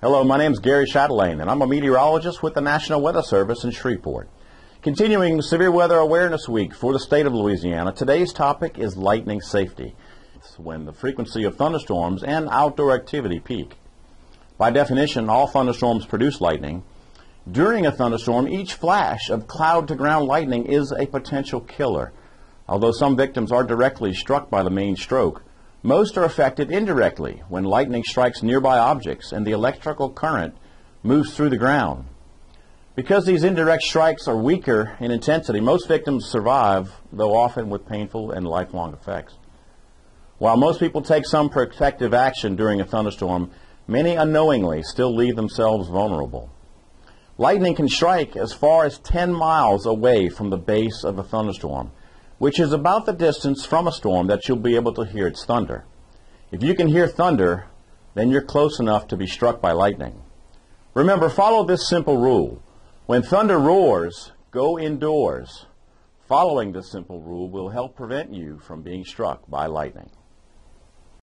Hello, my name is Gary Chatelain, and I'm a meteorologist with the National Weather Service in Shreveport. Continuing Severe Weather Awareness Week for the state of Louisiana, today's topic is lightning safety. It's when the frequency of thunderstorms and outdoor activity peak. By definition, all thunderstorms produce lightning. During a thunderstorm, each flash of cloud to ground lightning is a potential killer. Although some victims are directly struck by the main stroke, most are affected indirectly when lightning strikes nearby objects and the electrical current moves through the ground. Because these indirect strikes are weaker in intensity, most victims survive, though often with painful and lifelong effects. While most people take some protective action during a thunderstorm, many unknowingly still leave themselves vulnerable. Lightning can strike as far as 10 miles away from the base of a thunderstorm which is about the distance from a storm that you'll be able to hear its thunder. If you can hear thunder, then you're close enough to be struck by lightning. Remember, follow this simple rule. When thunder roars, go indoors. Following this simple rule will help prevent you from being struck by lightning.